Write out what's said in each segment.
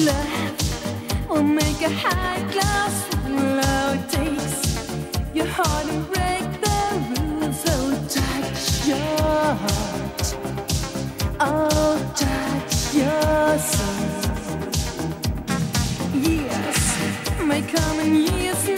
love will make a high class rotates your heart and break the rules. Oh, touch your heart. I'll touch your soul. Yes, my come years.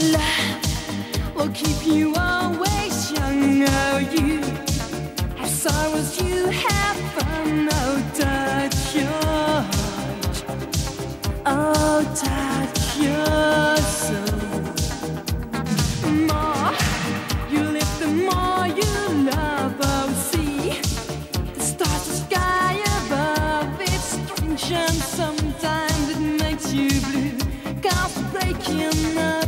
Love will keep you always young. Oh, you have sorrows you have fun. Oh, touch your heart. Oh, touch your soul. More you live, the more you love. Oh, see the stars, the sky above. It's strange and sometimes it makes you blue. Cause breaking up.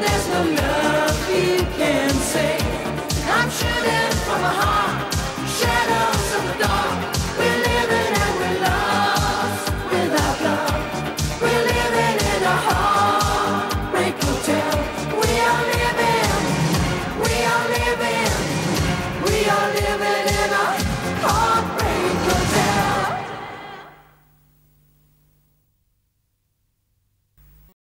there's no love you can say.